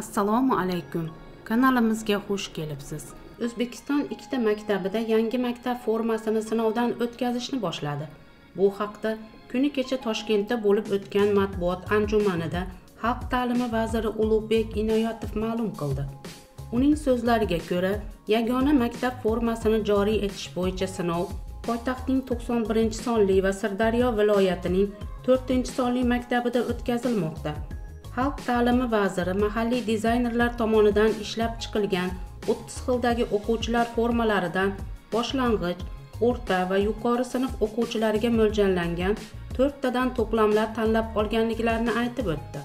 assalomu alaykum. Kanalimizga xush kelibsiz. O'zbekiston ikkita maktabida yangi maktab formasini sinovdan o'tkazishni boshladi. Bu haqda kuni kecha toshkentda bo'lib o'tgan matbuot anjumanida xalq ta'limi vaziri ulug'bek inoyatov ma'lum qildi. Uning so'zlariga ko'ra yagona maktab formasini joriy etish bo'yicha sinov poytaxtning 91 sonli va sirdaryo viloyatining 4 sonli maktabida o'tkazilmoqda. Xalq ta'limi vaziri mahalliy dizaynerlar tomonidan ishlab chiqilgan 30 xildagi o'quvchilar formalaridan boshlang'ich o'rta va yuqori sinf o'quvchilariga mo'ljallangan to'rttadan to'plamlar tanlab olganliklarini aytib o'tdi.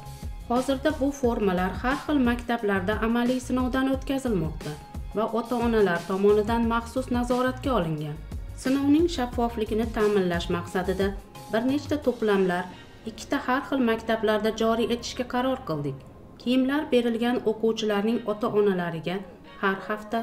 Hozirda bu formalar har xil maktablarda amaliy sinovdan o'tkazilmoqda va ota onalar tomonidan maxsus nazoratga olingan. Sinovning shaffofligini ta'minlash maqsadida bir nechta to'plamlar ikkita har xil maktablarda joriy etishga qaror qildik. Kiyimlar berilgan o'quvchilarning ota onalariga har hafta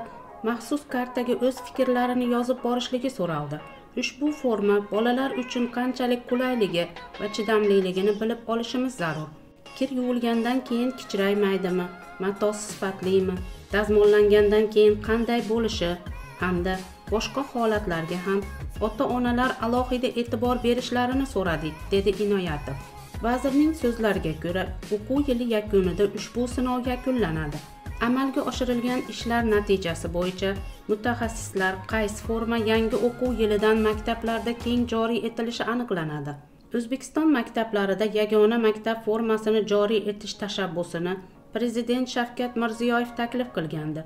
maxsus kartaga o'z fikrlarini yozib borishligi so'raldi. Ushbu forma bolalar uchun qanchalik qulayligi va chidamliligini bilib olishimiz zarur. Kir yuvilgandan keyin kichraymaydimi matosi sifatlimi dazmollangandan keyin qanday bo'lishi hamda boshqa holatlarga ham ota onalar alohida e'tibor berishlarini so'radik dedi inoyatov. Vazirning so'zlariga ko'ra o'quv yili yakunida ushbu sinov yakunlanadi. Amalga oshirilgan ishlar natijasi bo'yicha mutaxassislar qaysi forma yangi o'quv yilidan maktablarda keng joriy etilishi aniqlanadi. O'zbekiston maktablarida yagona maktab formasini joriy etish tashabbusini prezident shavkat mirziyoyev taklif qilgandi.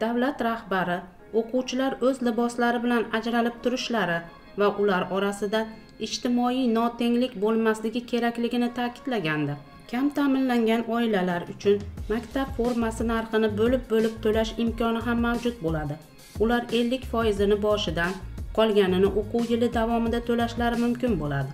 Davlat rahbari o'quvchilar o'z liboslari bilan ajralib turishlari va ular orasida ijtimoiy notenglik bo'lmasligi kerakligini ta'kidlagandi. Kam ta'minlangan oilalar uchun maktab formasi narxini bo'lib bo'lib to'lash imkoni ham mavjud bo'ladi. Ular ellik foizini boshidan qolganini o'quv yili davomida to'lashlari mumkin bo'ladi.